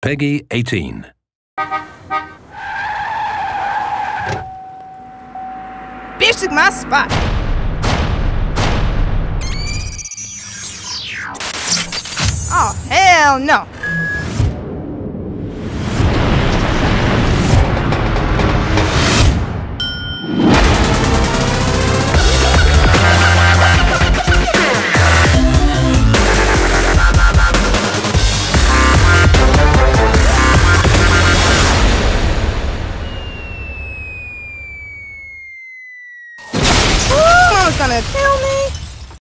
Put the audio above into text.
Peggy 18. Bitch my spot. Oh, hell no. gonna kill me.